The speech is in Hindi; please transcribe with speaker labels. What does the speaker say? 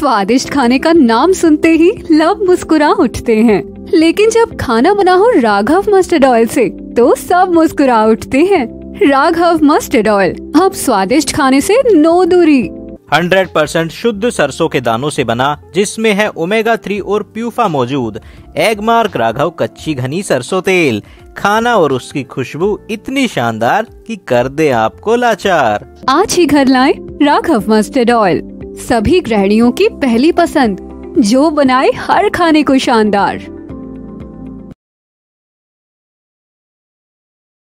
Speaker 1: स्वादिष्ट खाने का नाम सुनते ही लब मुस्कुरा उठते हैं। लेकिन जब खाना बना हो राघव मस्टर्ड ऑयल से तो सब मुस्कुरा उठते हैं। राघव मस्टर्ड ऑयल अब स्वादिष्ट खाने से नो दूरी।
Speaker 2: 100% शुद्ध सरसों के दानों से बना जिसमें है ओमेगा थ्री और प्यूफा मौजूद। एग मार्क राघव कच्ची घनी सरसों तेल। खाना और उसकी खुशबू इतनी शानदार कि कर दे आपको लाचार।
Speaker 1: आज ही घर लाए राघव मस्टर्ड ऑयल सभी ग्रहणियों की पहली पसंद जो बनाए हर खाने को शानदार।